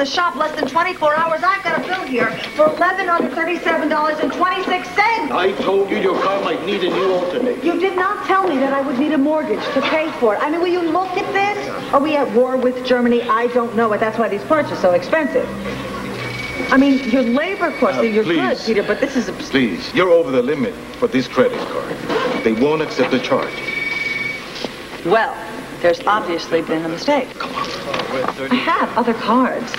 the shop less than 24 hours. I've got a bill here for $1,137.26. I told you your car might need a new alternator. You did not tell me that I would need a mortgage to pay for it. I mean, will you look at this? Are we at war with Germany? I don't know it. That's why these parts are so expensive. I mean, your labor costs, Uh, you're please. good, Peter, but this is a... Please, you're over the limit for this credit card. They won't accept the charge. Well, there's obviously been a mistake. I have other cards.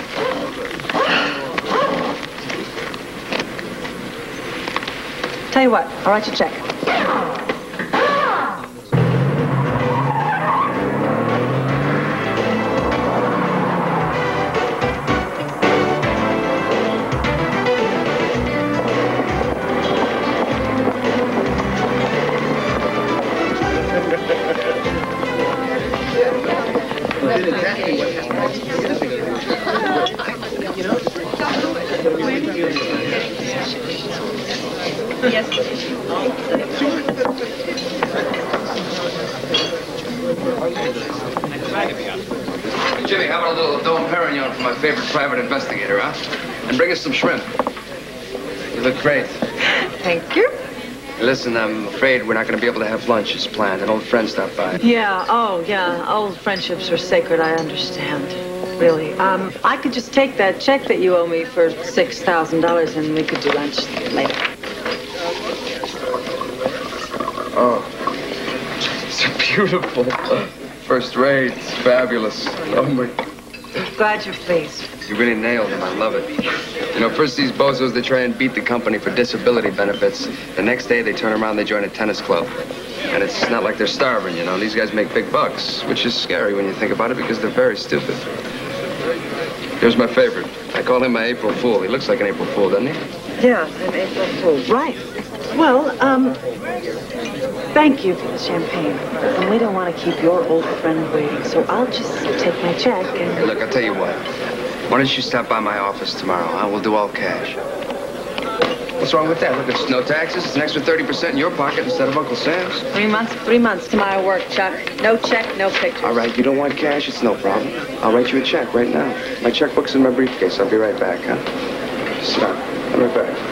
Tell you what, I'll write you a check. Jimmy, how about a little Dom Perignon for my favorite private investigator, huh? And bring us some shrimp. You look great. Thank you. Listen, I'm afraid we're not going to be able to have lunch as planned. An old friend stopped by. Yeah, oh, yeah. Old friendships are sacred, I understand. Really. Um, I could just take that check that you owe me for $6,000 and we could do lunch later. Oh, it's beautiful. First rate. It's fabulous. Oh, my. Glad you're pleased. You really nailed him. I love it. You know, first these bozos, they try and beat the company for disability benefits. The next day, they turn around, they join a tennis club. And it's not like they're starving, you know. These guys make big bucks, which is scary when you think about it because they're very stupid. Here's my favorite. I call him my April Fool. He looks like an April Fool, doesn't he? Yeah, an April Fool. Right. Well, um, thank you for the champagne. And we don't want to keep your old friend waiting, so I'll just take my check Hey, and... look, I'll tell you what. Why don't you stop by my office tomorrow? Huh? We'll do all cash. What's wrong with that? Look, it's no taxes. It's an extra 30% in your pocket instead of Uncle Sam's. Three months, three months to my work, Chuck. No check, no picture. All right, you don't want cash? It's no problem. I'll write you a check right now. My checkbook's in my briefcase. I'll be right back, huh? Sit down. I'll be right back.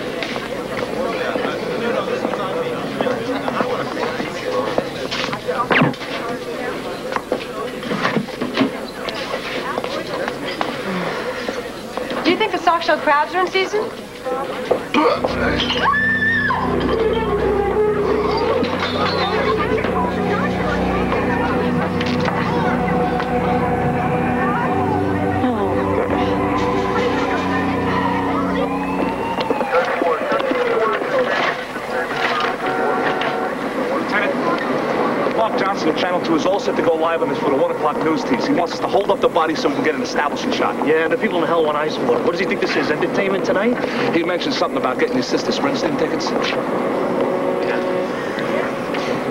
The show crabs are in season? Mark Johnson of Channel 2 is all set to go live on this for the 1 o'clock news tease. He wants us to hold up the body so we can get an establishing shot. Yeah, the people in the hell want ice water. What does he think this is? Entertainment tonight? He mentioned something about getting his sister Springsteen tickets.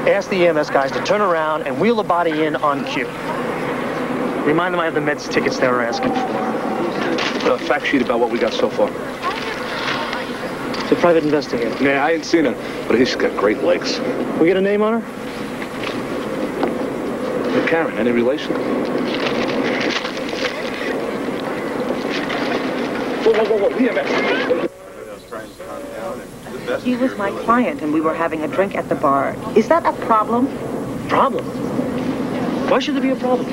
Ask the EMS guys to turn around and wheel the body in on cue. Remind them I have the Mets tickets they were asking for. A fact sheet about what we got so far. It's a private investigator. Yeah, I ain't seen her, but she's got great legs. We get a name on her? Hey, Karen, any relation? Whoa, whoa, whoa, whoa, EMS. He was my client and we were having a drink at the bar. Is that a problem? Problem? Why should there be a problem?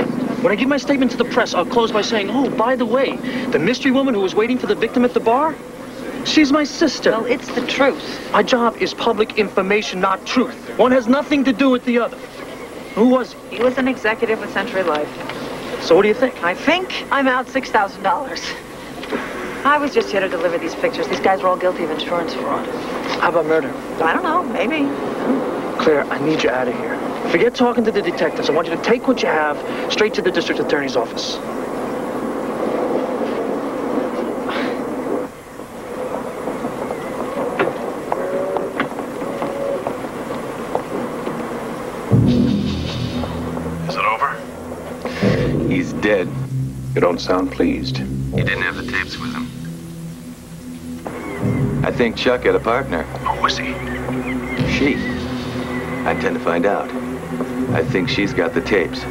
When I give my statement to the press, I'll close by saying, oh, by the way, the mystery woman who was waiting for the victim at the bar? She's my sister. Well, it's the truth. My job is public information, not truth. One has nothing to do with the other. Who was he? He was an executive with Century Life. So what do you think? I think I'm out $6,000. I was just here to deliver these pictures. These guys were all guilty of insurance fraud. How about murder? I don't know, maybe. Claire, I need you out of here. Forget talking to the detectives. I want you to take what you have straight to the district attorney's office. You don't sound pleased. He didn't have the tapes with him. I think Chuck had a partner. Who was he? She. I intend to find out. I think she's got the tapes.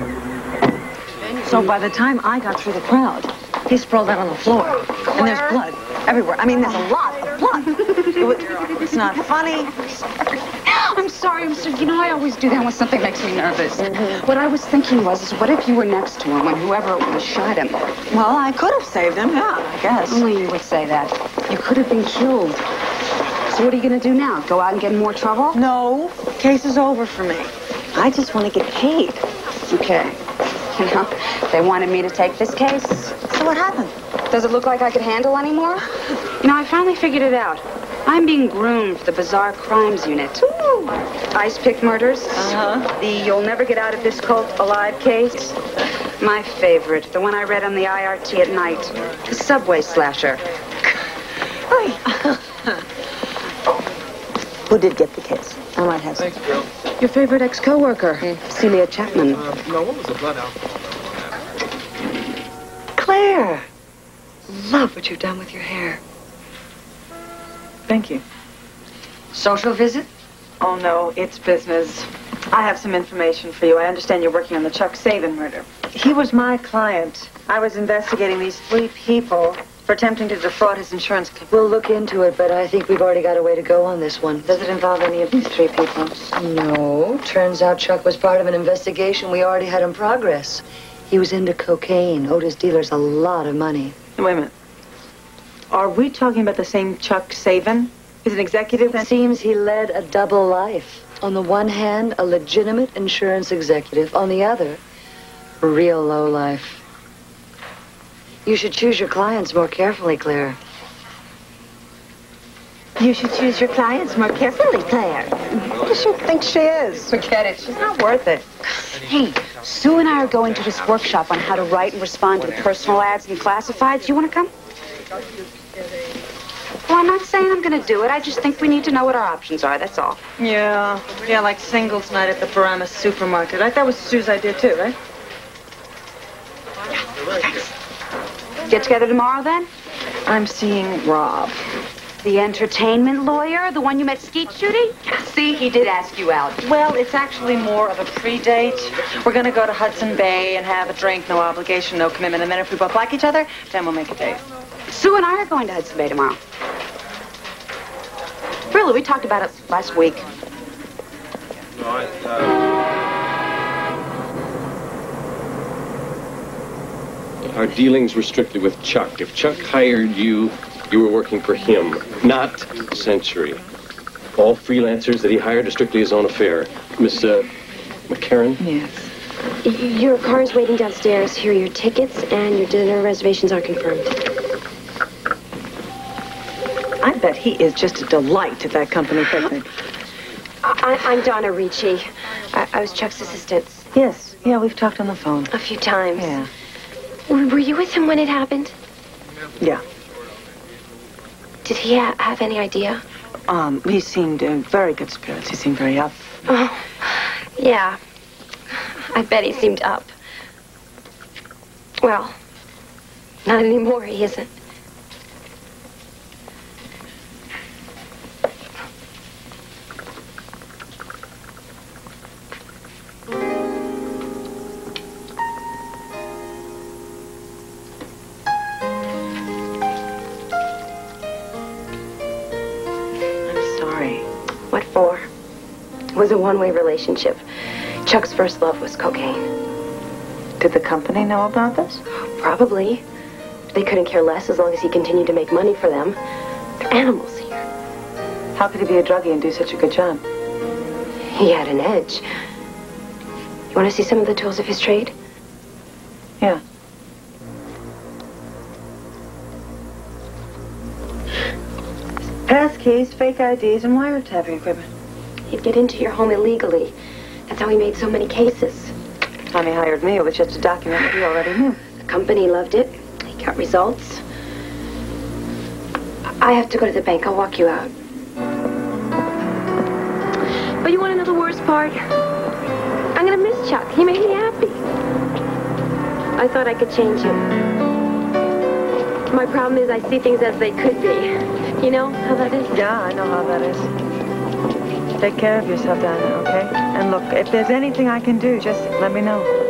So by the time I got through the crowd, he sprawled out on the floor. And there's blood everywhere. I mean, there's a lot of blood. It was, it's not funny. I'm sorry, Mr. You know, I always do that when something makes me nervous. Mm-hmm. What I was thinking was, is what if you were next to him when whoever it was shot him? Well, I could have saved him, yeah, I guess. Only you would say that. You could have been killed. So what are you going to do now? Go out and get in more trouble? No, case is over for me. I just want to get paid. Okay. You know, they wanted me to take this case. So what happened? Does it look like I could handle anymore? You know, I finally figured it out. I'm being groomed for the Bizarre Crimes Unit. Ice pick murders. Uh-huh. The You'll Never Get Out of This Cult Alive case. My favorite, the one I read on the IRT at night. The Subway Slasher. Who did get the case? I might have some. Your favorite ex-coworker, Celia Chapman. Uh, no, what was the blood alcohol? Claire! Love what you've done with your hair. Thank you. Social visit? Oh, no, it's business. I have some information for you. I understand you're working on the Chuck Saban murder. He was my client. I was investigating these three people for attempting to defraud his insurance company. We'll look into it, but I think we've already got a way to go on this one. Does it involve any of these three people? No. Turns out Chuck was part of an investigation we already had in progress. He was into cocaine, owed his dealers a lot of money. Wait a minute. Are we talking about the same Chuck Savin? He's an executive? It seems he led a double life. On the one hand, a legitimate insurance executive. On the other, a real low life. You should choose your clients more carefully, Claire. You should choose your clients more carefully, Claire. What does she think she is? Forget it. She's not worth it. Hey, Sue and I are going to this workshop on how to write and respond to the personal ads and classifieds. You want to come? Well, I'm not saying I'm going to do it. I just think we need to know what our options are. That's all. Yeah, yeah, like singles night at the Paramus supermarket. Right? That was Sue's idea, too, right? Get together tomorrow, then? I'm seeing Rob. The entertainment lawyer, the one you met skeet shooting? See, he did ask you out. Well, it's actually more of a pre-date. We're going to go to Hudson Bay and have a drink, no obligation, no commitment. And then if we both like each other, then we'll make a date. Sue and I are going to Hudson Bay tomorrow. Really, we talked about it last week. Our dealings were strictly with Chuck. If Chuck hired you, you were working for him, not Century. All freelancers that he hired are strictly his own affair. Miss uh, McCarran? Yes. Your car is waiting downstairs. Here are your tickets, and your dinner reservations are confirmed. I bet he is just a delight at that company picnic. I, I'm Donna Ricci. I, I was Chuck's assistant Yes, yeah, we've talked on the phone. a few times. Yeah. Were you with him when it happened? Yeah. Did he ha- have any idea? Um, he seemed in very good spirits. He seemed very up. Oh, yeah. I bet he seemed up. Well, not anymore, he isn't. Was a one-way relationship. Chuck's first love was cocaine. Did the company know about this? Probably. They couldn't care less as long as he continued to make money for them. They're animals here. How could he be a druggie and do such a good job? He had an edge. You want to see some of the tools of his trade? Yeah. Passkeys, fake IDs, and wiretapping equipment. He'd get into your home illegally. That's how he made so many cases. Time he hired me, it was just a document that he already knew. The company loved it. He got results. I have to go to the bank. I'll walk you out. But you want to know the worst part? I'm going to miss Chuck. He made me happy. I thought I could change him. My problem is I see things as they could be. You know how that is? Yeah, I know how that is. Take care of yourself, Diana, okay? And look, if there's anything I can do, just let me know.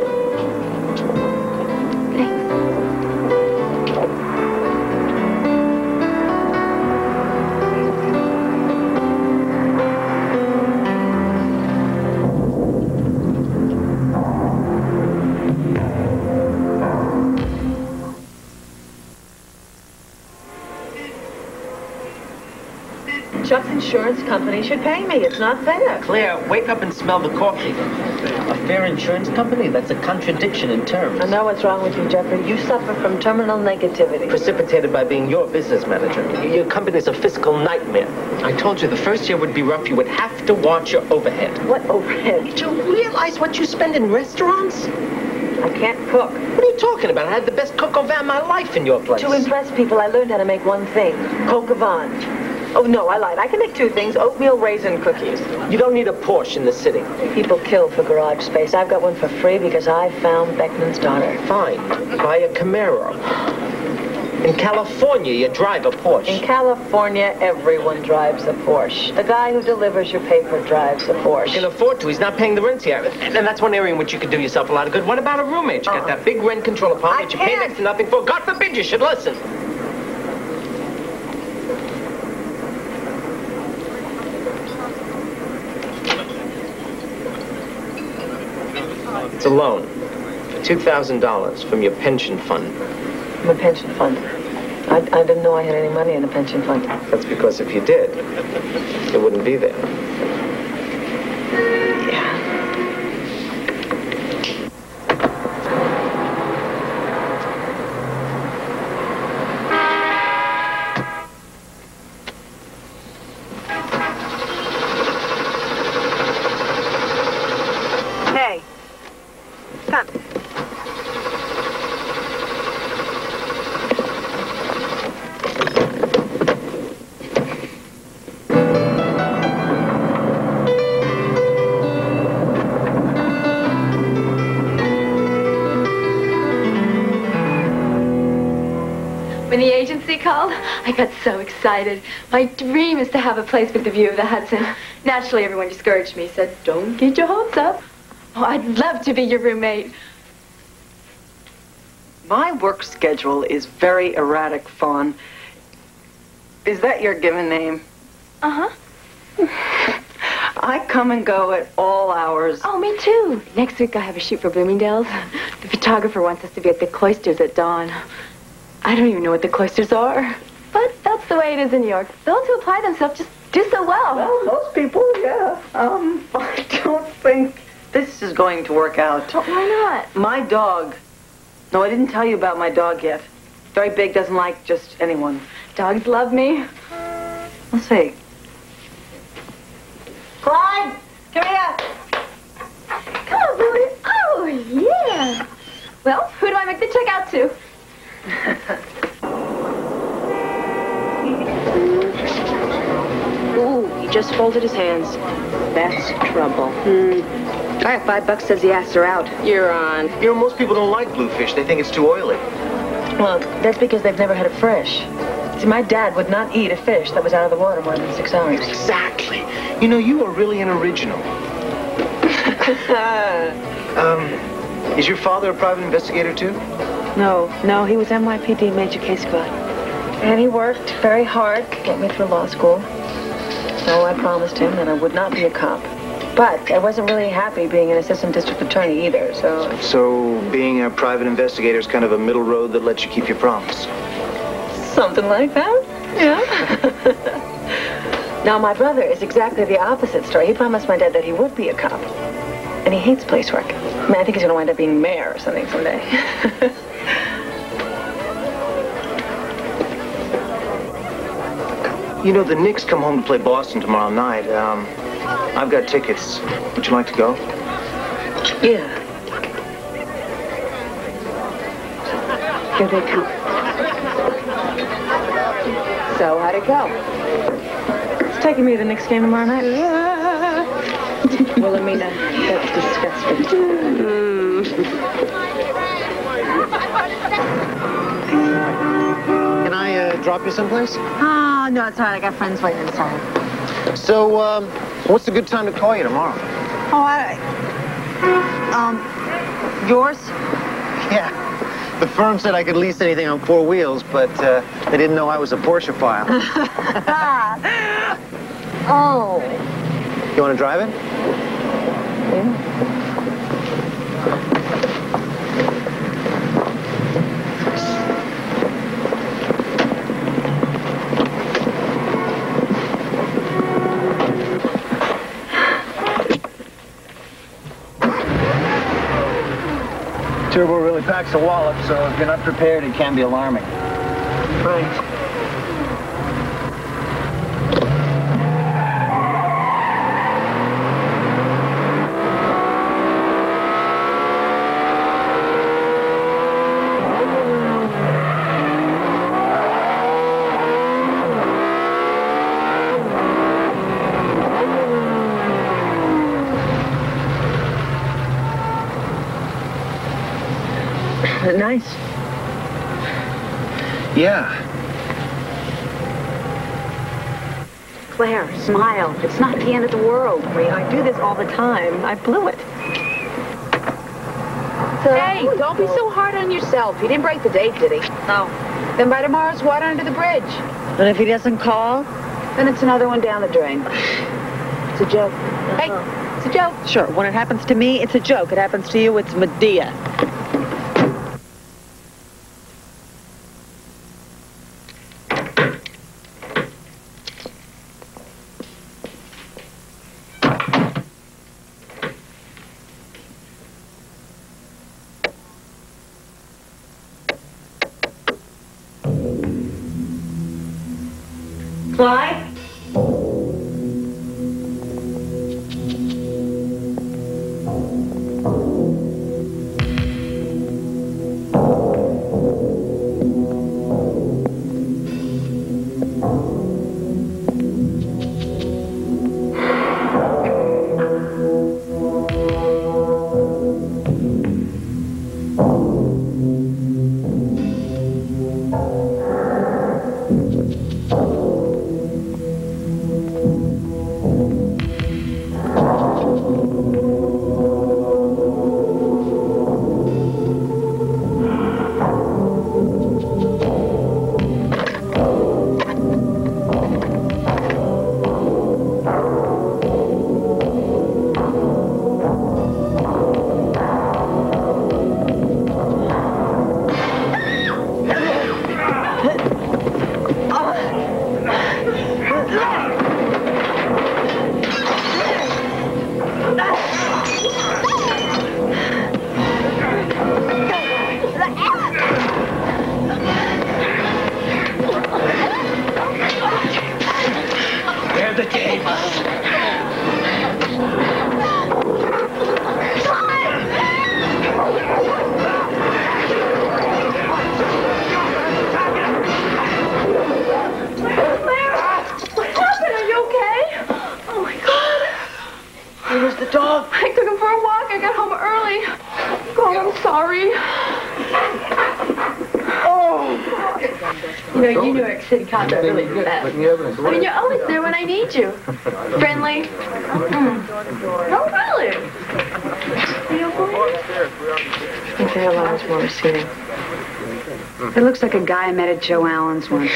Insurance company should pay me. It's not fair. Claire, wake up and smell the coffee. A fair insurance company? That's a contradiction in terms. I know what's wrong with you, Jeffrey. You suffer from terminal negativity. Precipitated by being your business manager. Your company's a fiscal nightmare. I told you the first year would be rough. You would have to watch your overhead. What overhead? Did you realize what you spend in restaurants? I can't cook. What are you talking about? I had the best coq au vin of my life in your place. To impress people, I learned how to make one thing. Coq au vin. Oh, no, I lied. I can make two things. Oatmeal raisin cookies. You don't need a Porsche in the city. People kill for garage space. I've got one for free because I found Beckman's daughter. Fine. Buy a Camaro. In California, you drive a Porsche. In California, everyone drives a Porsche. The guy who delivers your paper drives a Porsche. You can afford to. He's not paying the rent here. And that's one area in which you could do yourself a lot of good. What about a roommate? You got uh-huh. that big rent control apartment you pay next to nothing for. God forbid you should listen. It's a loan. for $2,000 from your pension fund. My pension fund. I, I didn't know I had any money in a pension fund. That's because if you did, it wouldn't be there. Excited. My dream is to have a place with the view of the Hudson. Naturally, everyone discouraged me, said, don't get your hopes up. Oh, I'd love to be your roommate. My work schedule is very erratic, Fawn. Is that your given name? Uh-huh. I come and go at all hours. Oh, me too. Next week I have a shoot for Bloomingdale's. The photographer wants us to be at the cloisters at dawn. I don't even know what the cloisters are. But that's the way it is in New York. Those who apply themselves just do so well. Well, most people, yeah. Um, I don't think this is going to work out. But why not? My dog. No, I didn't tell you about my dog yet. Very big, doesn't like just anyone. Dogs love me. Let's see. Clyde, come here. Come on, boy. Oh, yeah. Well, who do I make the check out to? Ooh, he just folded his hands. That's trouble. Hmm. I have five bucks says he asked her out. You're on. You know, most people don't like bluefish. They think it's too oily. Well, that's because they've never had it fresh. See, my dad would not eat a fish that was out of the water more than six hours. Exactly. You know, you are really an original. um, is your father a private investigator, too? No, no, he was NYPD Major Case Squad. And he worked very hard to get me through law school. So I promised him that I would not be a cop. But I wasn't really happy being an assistant district attorney either, so... So, being a private investigator is kind of a middle road that lets you keep your promise. Something like that, yeah. now, my brother is exactly the opposite story. He promised my dad that he would be a cop. And he hates police work. I mean, I think he's going to wind up being mayor or something someday. You know, the Knicks come home to play Boston tomorrow night. Um, I've got tickets. Would you like to go? Yeah. Here they come. So, how'd it go? It's taking me to the Knicks game tomorrow night. Wilhelmina, that's Can I uh, drop you someplace? Oh, no, it's all right. I got friends waiting inside. So, um, what's a good time to call you tomorrow? Oh, I. Um, yours? Yeah. The firm said I could lease anything on four wheels, but uh, they didn't know I was a Porsche file. oh. You want to drive it? Turbo really packs a wallop, so if you're not prepared, it can be alarming. Right. Nice. Yeah. Smile. It's not the end of the world. I do this all the time. I blew it. Hey, don't be so hard on yourself. He didn't break the date, did he? No. Then by tomorrow's water under the bridge. And if he doesn't call? Then it's another one down the drain. It's a joke. Uh-huh. Hey, it's a joke. Sure. When it happens to me, it's a joke. It happens to you, it's Medea. God, I'm. You know, you New York City cops are really the best. I mean, you're always there when I need you. Friendly. Mm. Oh, really? Are you okay? I think the hairline's more receding. It looks like a guy I met at Joe Allen's once.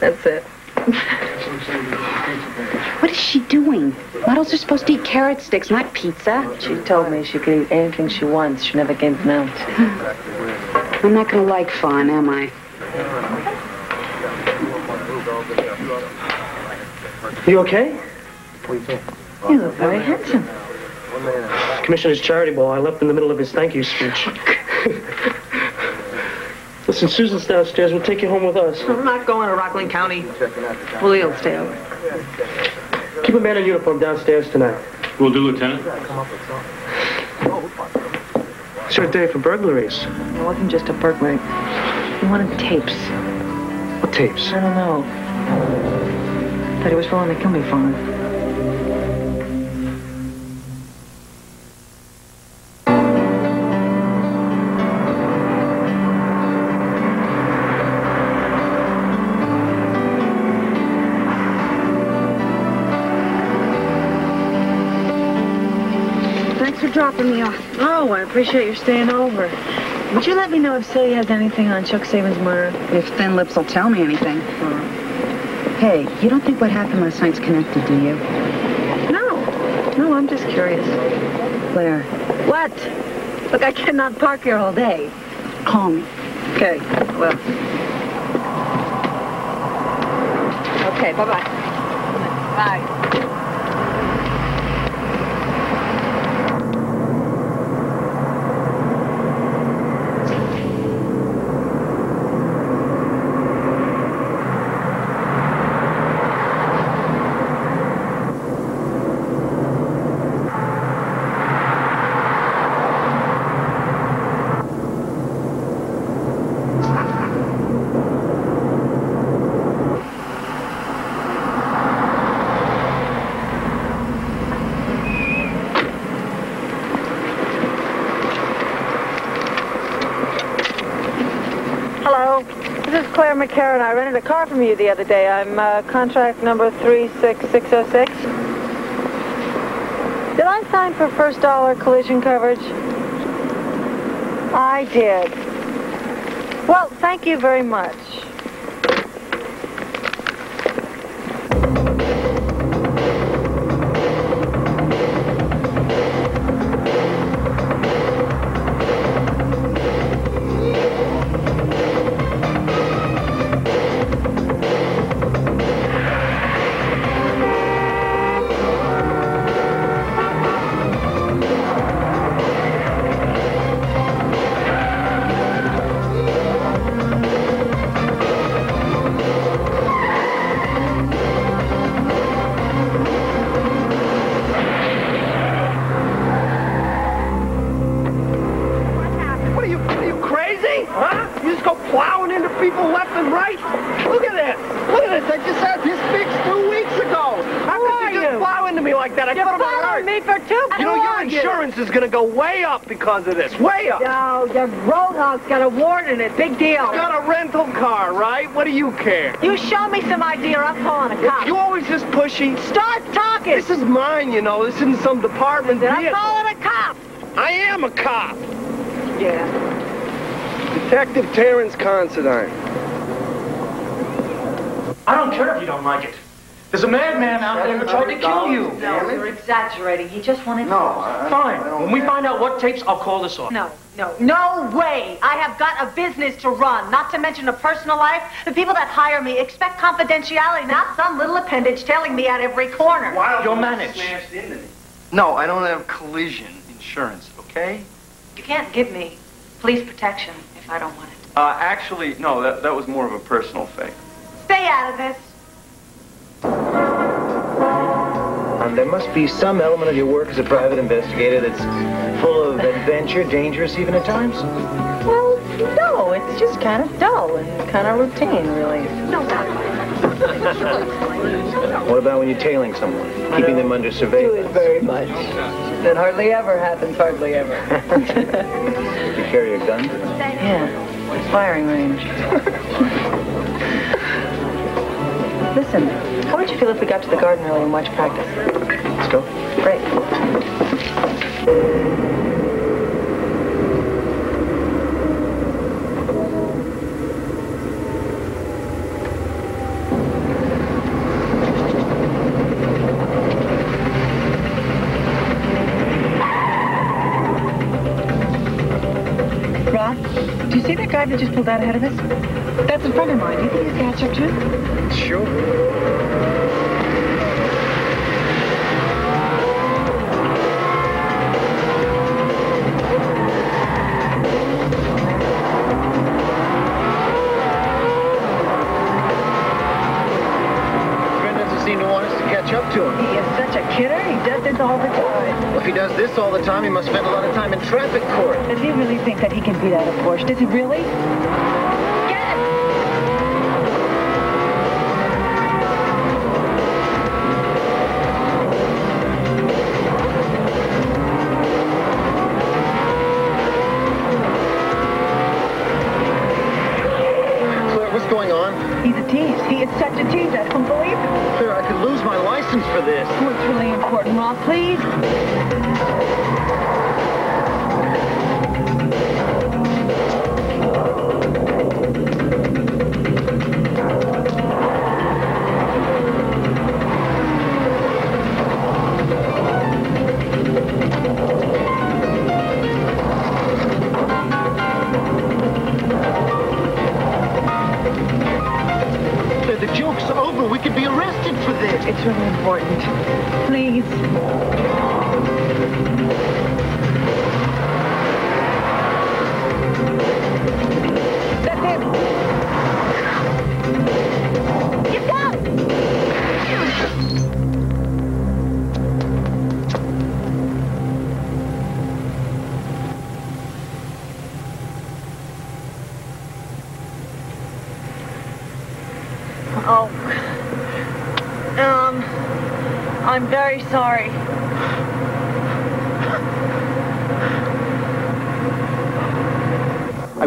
That's it. What is she doing? Models are supposed to eat carrot sticks, not pizza. She told me she could eat anything she wants. She never gave an ounce. Hmm. I'm not gonna like fun, am I? You okay? You look very handsome. Commissioner's charity ball. I left in the middle of his thank you speech. Listen, Susan's downstairs. We'll take you home with us. I'm not going to Rockland County. Willie'll stay over. Keep a man in uniform downstairs tonight. We'll do, Lieutenant. Short day for burglaries. It wasn't just a burglary. He wanted tapes. What tapes? I don't know. Thought he was willing to kill me for them. Thanks for dropping me off. Oh, I appreciate your staying over. Would you let me know if Celia has anything on Chuck Saban's murder? If Thin Lips will tell me anything. Hey, you don't think what happened last night's connected, do you? No. No, I'm just curious. Claire, What? Look, I cannot park here all day. call me. Okay, well. Okay, bye-bye. Bye. Hello. This is Claire McCarran. I rented a car from you the other day. I'm uh, contract number 36606. Did I sign for first dollar collision coverage? I did. Well, thank you very much. You care? You show me some idea, I'm calling a cop. You always just pushy. Start talking. This is mine, you know. This isn't some department Then I'm calling a cop. I am a cop. Yeah. Detective Terrence Considine. I don't care if you don't like it. There's a madman out there who tried to kill you. No, you're exaggerating. He just wanted to. No, I, Fine. When we find out what tapes, I'll call this off. No, no, no way. I have got a business to run, not to mention a personal life. The people that hire me expect confidentiality, not some little appendage telling me at every corner. You'll manage. no, I don't have collision insurance, okay? You can't give me police protection if I don't want it. Uh, actually, no, that, that was more of a personal thing. Stay out of this. And there must be some element of your work as a private investigator that's full of adventure, dangerous even at times. Well, no, it's just kind of dull and kind of routine, really. No, What about when you're tailing someone, keeping them under surveillance? Do surveillance? it very much. That hardly ever happens, hardly ever. Do you carry a gun? yeah, firing range. Listen, how would you feel if we got to the garden early and watched practice? Let's go. Great. Ron, do you see that guy that just pulled out ahead of us? That's a friend of mine. Do you think he's catch up too? Sure. Friend doesn't seem to want us to catch up to him. He is such a kidder. He does this all the time. Well, if he does this all the time, he must spend a lot of time in traffic court. Does he really think that he can beat out a Porsche? Does he really?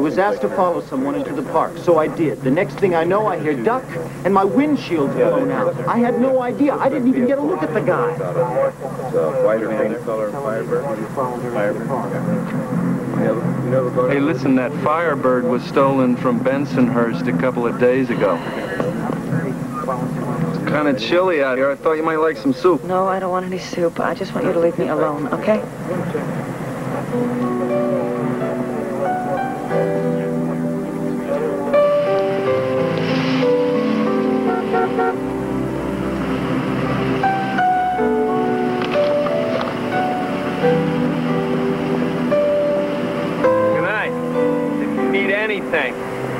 Was asked to follow someone into the park, so I did. The next thing I know, I hear duck, and my windshield's blown out. I had no idea. I didn't even get a look at the guy. Whiter paint color, Firebird. Hey, listen, that Firebird was stolen from Bensonhurst a couple of days ago. It's kind of chilly out here. I thought you might like some soup. No, I don't want any soup. I just want you to leave me alone, okay?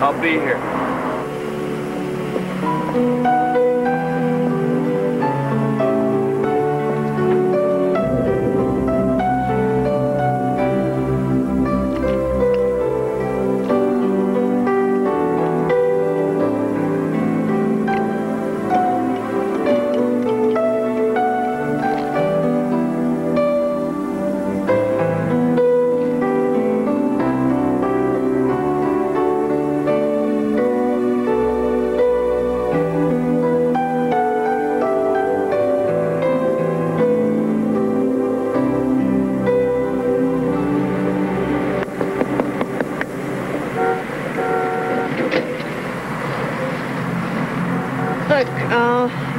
I'll be here.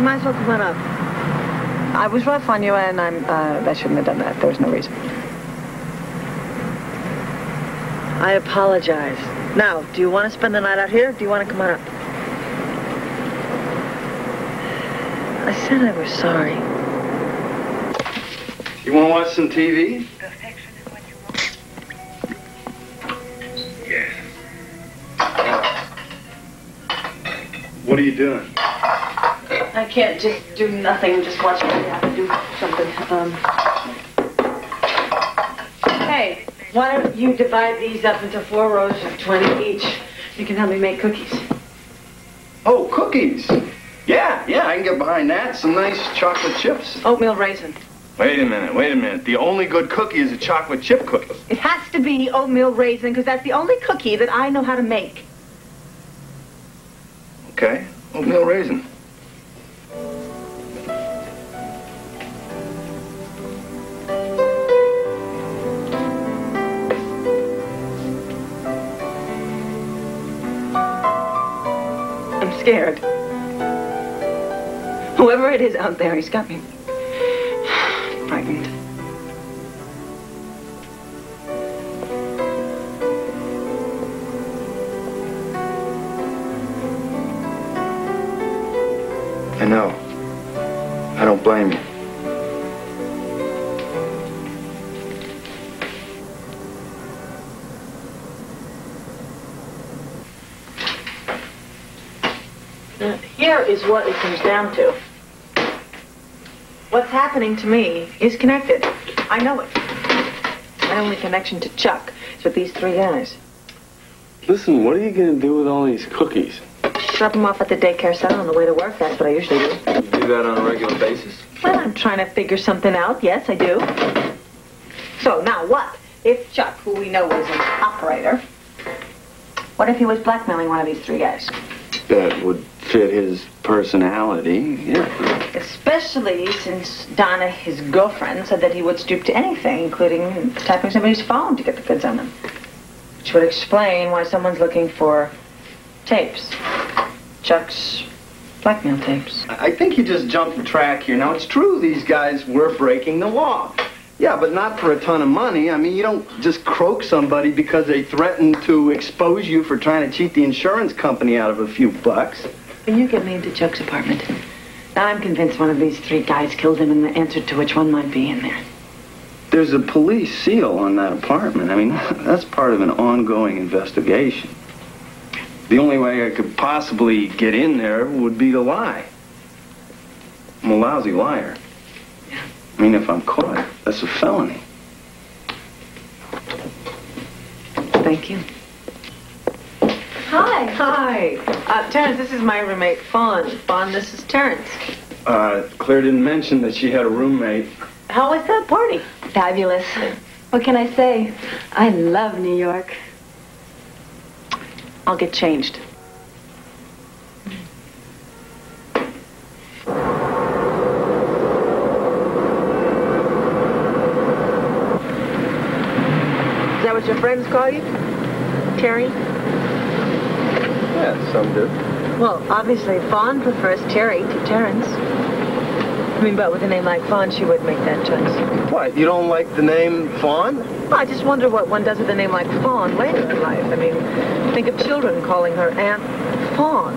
Might as well come on up. I was rough on you, and I'm, uh, I shouldn't have done that. There was no reason. I apologize. Now, do you want to spend the night out here? Or do you want to come on up? I said I was sorry. You want to watch some TV? Perfection is what you want. Yeah. What are you doing? I can't just do nothing and just watch it. I have to do something. Um, hey, why don't you divide these up into four rows of 20 each? You can help me make cookies. Oh, cookies. Yeah, yeah, I can get behind that. Some nice chocolate chips. Oatmeal raisin. Wait a minute, wait a minute. The only good cookie is a chocolate chip cookie. It has to be oatmeal raisin because that's the only cookie that I know how to make. Okay, oatmeal raisin. Scared. Whoever it is out there, he's got me frightened. I know. Is what it comes down to. What's happening to me is connected. I know it. My only connection to Chuck is with these three guys. Listen, what are you going to do with all these cookies? Drop them off at the daycare center on the way to work. That's what I usually do. You Do that on a regular basis? Well, I'm trying to figure something out. Yes, I do. So now what? If Chuck, who we know is an operator, what if he was blackmailing one of these three guys? That would fit his personality, yeah. Especially since Donna, his girlfriend, said that he would stoop to anything, including tapping somebody's phone to get the goods on them. Which would explain why someone's looking for tapes. Chuck's blackmail tapes. I think you just jumped the track here. Now, it's true these guys were breaking the law. Yeah, but not for a ton of money. I mean, you don't just croak somebody because they threaten to expose you for trying to cheat the insurance company out of a few bucks. When you get me into Chuck's apartment, now I'm convinced one of these three guys killed him, and the answer to which one might be in there. There's a police seal on that apartment. I mean, that's part of an ongoing investigation. The only way I could possibly get in there would be to lie. I'm a lousy liar. Yeah. I mean, if I'm caught, that's a felony. Thank you. Hi. Hi. Uh, Terrence, this is my roommate, Fawn. Fawn, this is Terrence. Uh, Claire didn't mention that she had a roommate. How was that party? Fabulous. What can I say? I love New York. I'll get changed. Is that what your friends call you? Terry? Yeah, some do. Well, obviously, Fawn prefers Terry to Terrence. I mean, but with a name like Fawn, she would make that choice. What, you don't like the name Fawn? Well, I just wonder what one does with a name like Fawn later in life. I mean, think of children calling her Aunt Fawn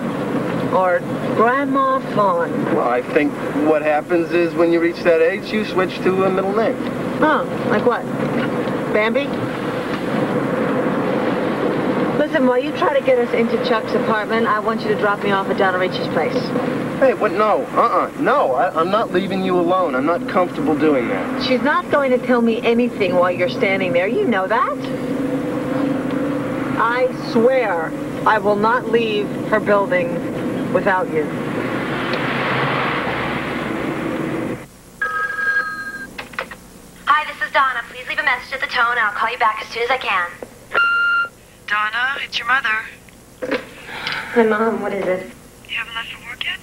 or Grandma Fawn. Well, I think what happens is when you reach that age, you switch to a middle name. Oh, like what? Bambi? Listen, while you try to get us into Chuck's apartment, I want you to drop me off at Donna Ricci's place. Hey, what? No, uh-uh. No, I, I'm not leaving you alone. I'm not comfortable doing that. She's not going to tell me anything while you're standing there. You know that. I swear I will not leave her building without you. Hi, this is Donna. Please leave a message at the tone, and I'll call you back as soon as I can. Donna, it's your mother. Hi, Mom. What is it? You haven't left for work yet?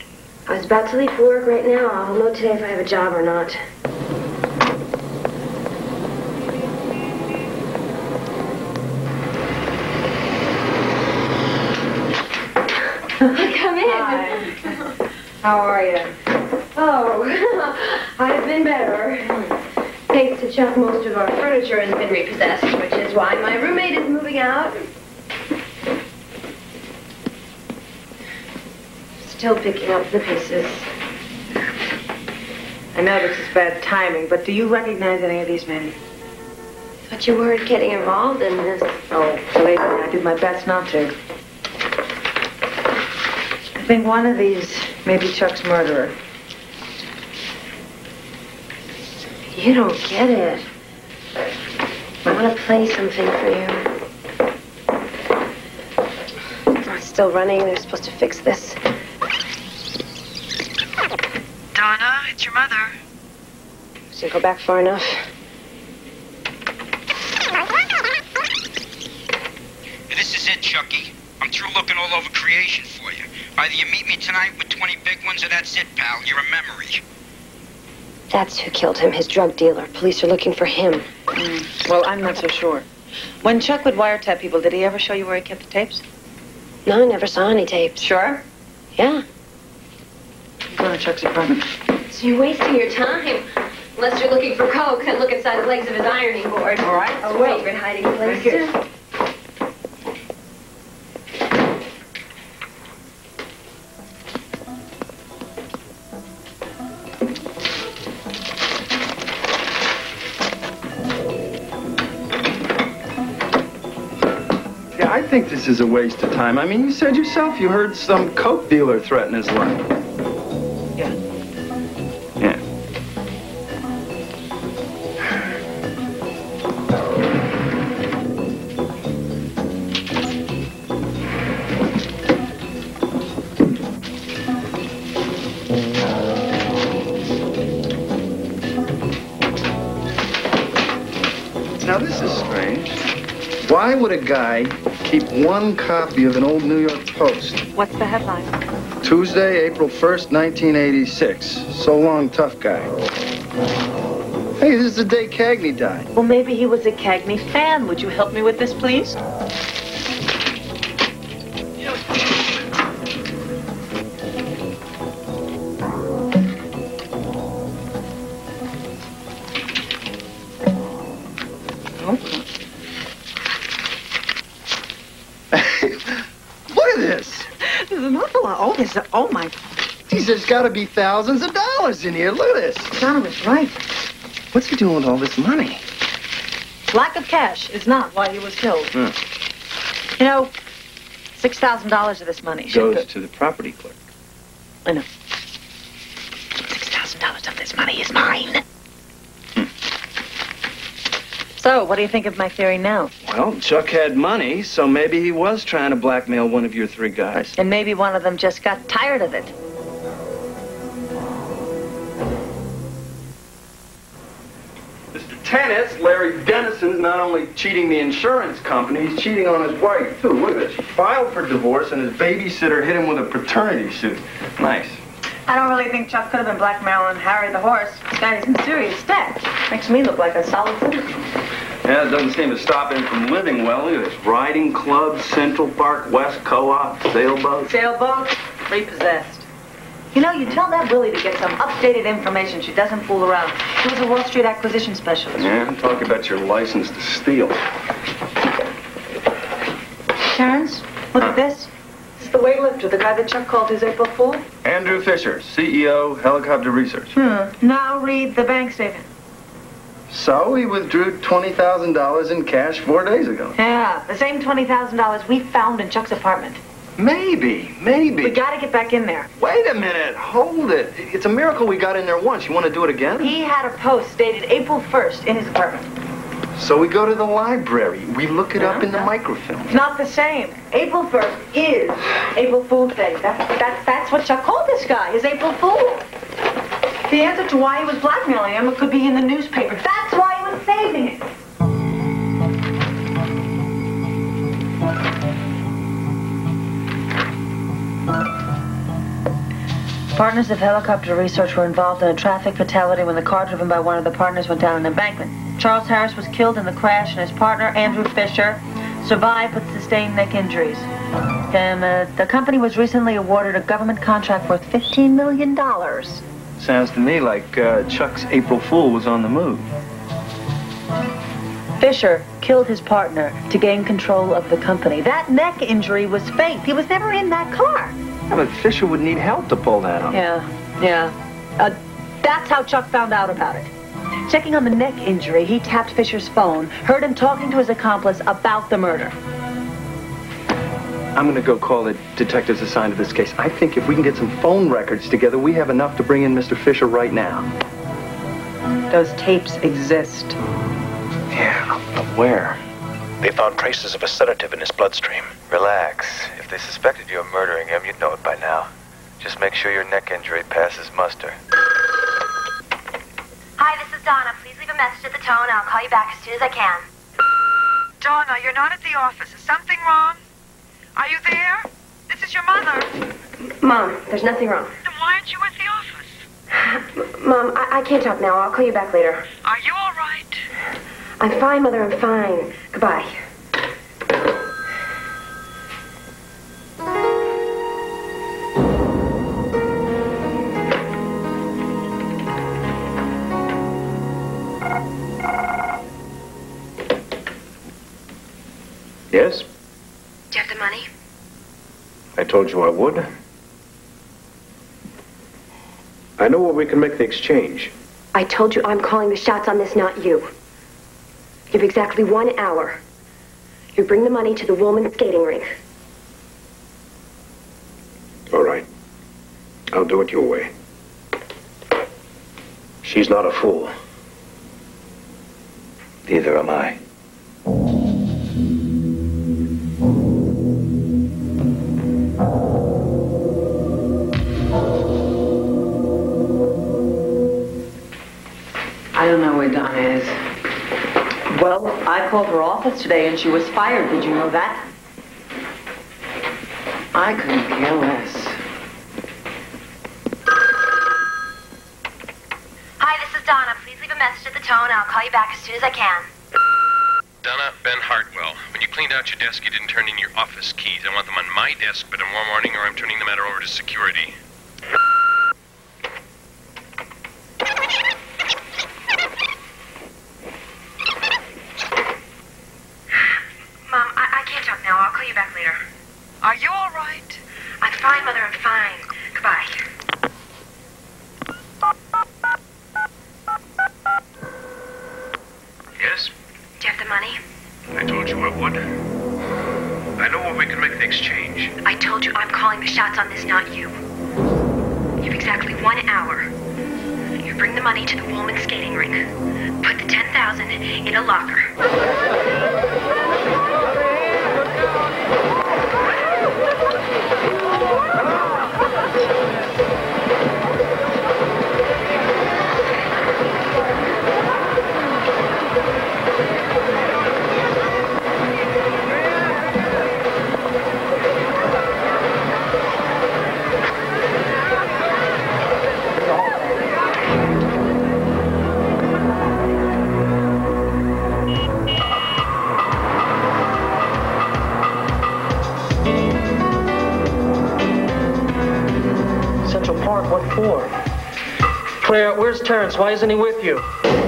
I was about to leave for work right now. I'll know today if I have a job or not. Come in. Hi. How are you? Oh, I've been better. Thanks to Chuck, most of our furniture has been repossessed, which is why my roommate is moving out. Still picking up the pieces. I know this is bad timing, but do you recognize any of these men? Thought you weren't getting involved in this. Oh, believe me, I did my best not to. I think one of these may be Chuck's murderer. You don't get it. I want to play something for you. It's still running. They're supposed to fix this. Donna, it's your mother. Didn't go back far enough. This is it, Chucky. I'm through looking all over creation for you. Either you meet me tonight with 20 big ones or that's it, pal. You're a memory. That's who killed him, his drug dealer. Police are looking for him. Mm, well, I'm not so sure. When Chuck would wiretap people, did he ever show you where he kept the tapes? No, I never saw any tapes. Sure? Yeah. Go to Chuck's apartment. So you're wasting your time. Unless you're looking for coke, then look inside the legs of his ironing board. All right. Oh, a favorite hiding place, too. Yeah, I think this is a waste of time. I mean, you said yourself you heard some coke dealer threaten his life. Would a guy keep one copy of an old New York Post? What's the headline? Tuesday, April 1st, 1986. So long, tough guy. Hey, this is the day Cagney died. Well, maybe he was a Cagney fan. Would you help me with this, please? Oh, there's a, oh my. Geez, there's got to be thousands of dollars in here. Look at this. Donovan's right. What's he doing with all this money? Lack of cash is not why he was killed. Hmm. You know, six thousand dollars of this money Goes go. to the property clerk. I know. Six thousand dollars of this money is mine. So, what do you think of my theory now? Well, Chuck had money, so maybe he was trying to blackmail one of your three guys. And maybe one of them just got tired of it. Mr. Tennis, Larry Dennison's not only cheating the insurance company, he's cheating on his wife, too. Look at this. He filed for divorce, and his babysitter hit him with a paternity suit. Nice. I don't really think Chuck could have been blackmailing Harry the horse. This guy's in serious debt. Makes me look like a solid citizen. Yeah, it doesn't seem to stop him from living well. either. at this. Riding club, Central Park, West Co-op, sailboat. Sailboat, repossessed. You know, you tell that Willie to get some updated information. She doesn't fool around. She was a Wall Street acquisition specialist. Yeah, I'm talking about your license to steal. Terrence, look at this. It's the weightlifter, the guy that Chuck called his April Fool. Andrew Fisher, CEO, Helicopter Research. Hmm. Now read the bank statement. So he withdrew $20,000 in cash four days ago. Yeah, the same $20,000 we found in Chuck's apartment. Maybe, maybe. We gotta get back in there. Wait a minute. Hold it. It's a miracle we got in there once. You want to do it again? He had a post dated April 1st in his apartment. So we go to the library. We look it up in the microfilm. It's not the same. April 1st is April Fool's Day. That, that, that's what Chuck called this guy, is April Fool. The answer to why he was blackmailing him could be in the newspaper. That's why he was saving it. Partners of helicopter research were involved in a traffic fatality when the car driven by one of the partners went down an embankment. Charles Harris was killed in the crash, and his partner, Andrew Fisher, survived but sustained neck injuries. And uh, the company was recently awarded a government contract worth $15 million. Sounds to me like uh, Chuck's April Fool was on the move. Fisher killed his partner to gain control of the company. That neck injury was faked. He was never in that car. Yeah, but Fisher would need help to pull that off. Yeah, yeah. Uh, that's how Chuck found out about it. Checking on the neck injury, he tapped Fisher's phone, heard him talking to his accomplice about the murder. I'm going to go call the detectives assigned to this case. I think if we can get some phone records together, we have enough to bring in Mr. Fisher right now. Those tapes exist. Yeah, but where? They found traces of a sedative in his bloodstream. Relax. If they suspected you of murdering him, you'd know it by now. Just make sure your neck injury passes muster. Hi, this is Donna. Please leave a message at the tone. I'll call you back as soon as I can. Donna, you're not at the office. Is something wrong? Are you there? This is your mother. Mom, there's nothing wrong. Then why aren't you at the office? Mom, I, I can't talk now. I'll call you back later. Are you all right? I'm fine, Mother. I'm fine. Goodbye. Yes? Do you have the money? I told you I would. I know where we can make the exchange. I told you I'm calling the shots on this, not you. You have exactly one hour. You bring the money to the Wollman skating rink. All right. I'll do it your way. She's not a fool. Neither am I. I Well, I called her office today and she was fired. Did you know that? I couldn't care less. Hi, this is Donna. Please leave a message at the tone. I'll call you back as soon as I can. Donna, Ben Hartwell. When you cleaned out your desk, you didn't turn in your office keys. I want them on my desk by tomorrow morning, or I'm turning the matter over to security. Terrence? Why isn't he with you?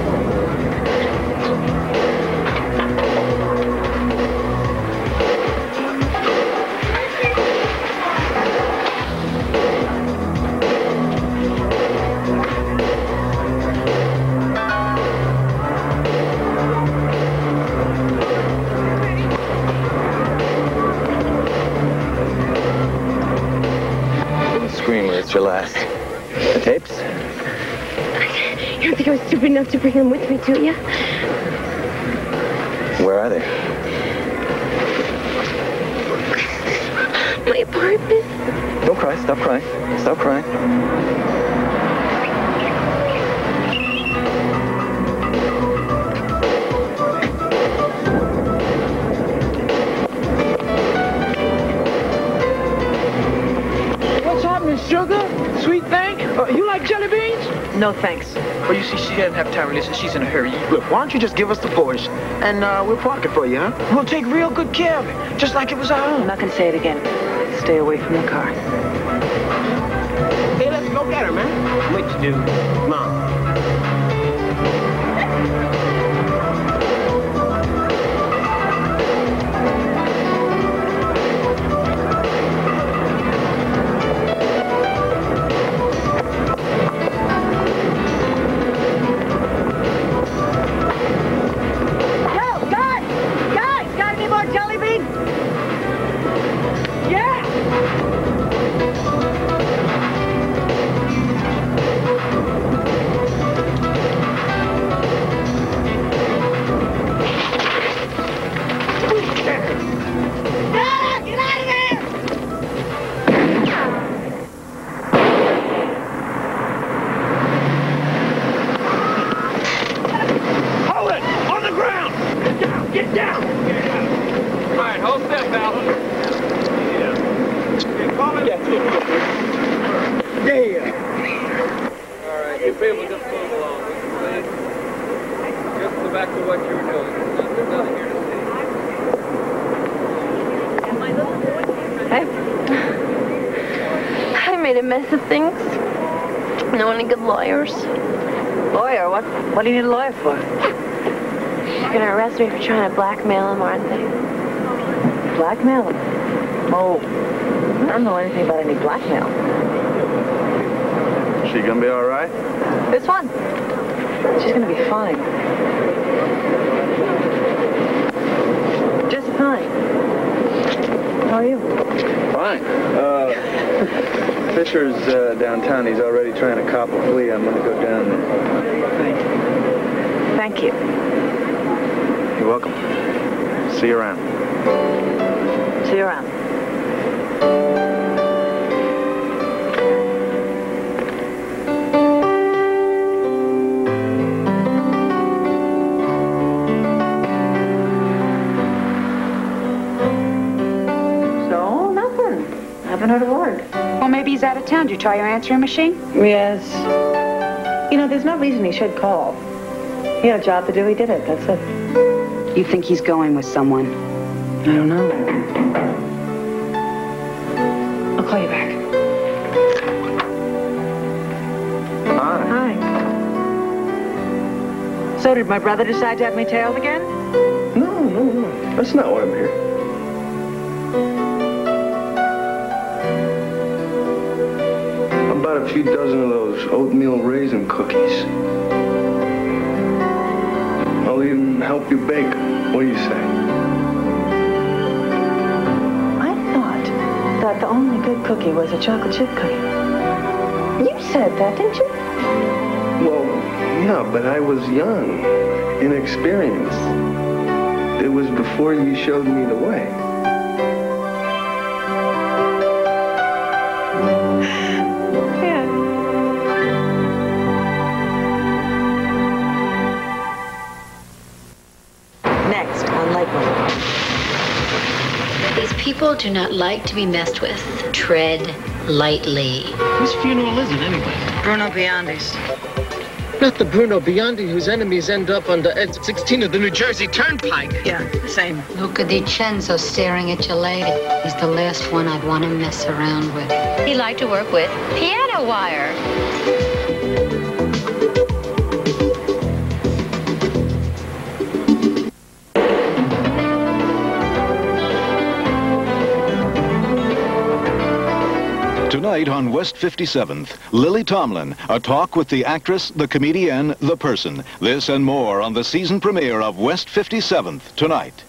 Them why don't you just give us the Porsche, and uh, we'll park it for you, huh? We'll take real good care of it, just like it was our I'm own. not going to say it again. Stay away from the car. Hey, let's go get her, man. What you do? Mom. What? What do you need a lawyer for? They're gonna arrest me for trying to blackmail him, aren't they? Blackmail him? Oh, I don't know anything about any blackmail. She gonna be all right? This one? She's gonna be fine. Just fine. How are you? Fine. Uh, Fisher's uh, downtown. He's already trying to cop a plea. I'm gonna go down there. Thank you. You're welcome. See you around. See you around. So, nothing. Haven't heard a word. Well, maybe he's out of town. Did you try your answering machine? Yes. You know, there's no reason he should call. He had a job to do. He did it. That's it. You think he's going with someone? I don't know. I'll call you back. Hi. Hi. So did my brother decide to have me tailed again? No, no, no. That's not why I'm here. How about a few dozen of those oatmeal raisin cookies? I'll even help you bake. What do you say? I thought that the only good cookie was a chocolate chip cookie. You said that, didn't you? Well, yeah, but I was young, inexperienced. It was before you showed me the way. Do not like to be messed with. Tread lightly. Whose funeral is it anyway? Bruno Biondi's. Not the Bruno Biondi whose enemies end up on the exit 16 of the New Jersey Turnpike. Yeah, same. Luca Di Cenzo staring at your lady. He's the last one I'd want to mess around with. He liked to work with piano BioWire. Tonight on West 57th, Lily Tomlin, a talk with the actress, the comedian, the person. This and more on the season premiere of West 57th tonight.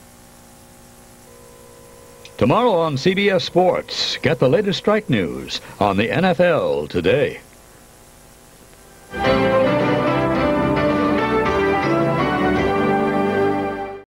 Tomorrow on CBS Sports, get the latest strike news on the NFL today.